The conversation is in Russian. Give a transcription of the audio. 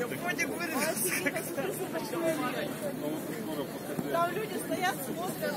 Там люди стоят, смотрят.